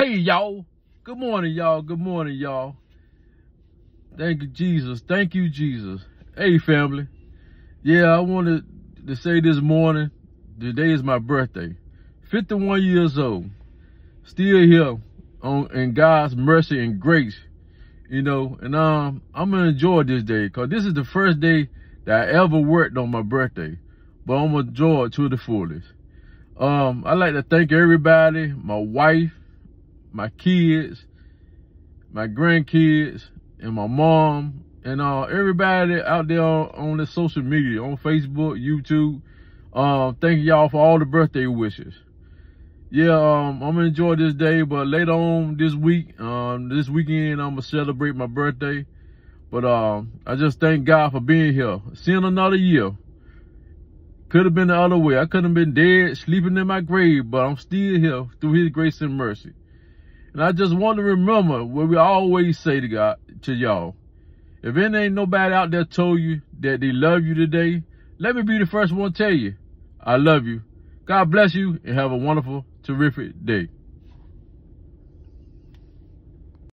Hey, y'all. Good morning, y'all. Good morning, y'all. Thank you, Jesus. Thank you, Jesus. Hey, family. Yeah, I wanted to say this morning, today is my birthday. 51 years old. Still here on in God's mercy and grace. You know, and um, I'm gonna enjoy this day because this is the first day that I ever worked on my birthday. But I'm gonna enjoy it to the fullest. Um, I like to thank everybody, my wife, my kids, my grandkids, and my mom, and uh, everybody out there on, the social media, on Facebook, YouTube. Um, thank y'all for all the birthday wishes. Yeah, um, I'm gonna enjoy this day, but later on this week, um, this weekend, I'm gonna celebrate my birthday. But um, I just thank God for being here, seeing another year. Could have been the other way. I could have been dead, sleeping in my grave, but I'm still here through his grace and mercy. And I just want to remember what we always say to God, to y'all. If it ain't nobody out there told you that they love you today, let me be the first one to tell you, I love you. God bless you and have a wonderful, terrific day.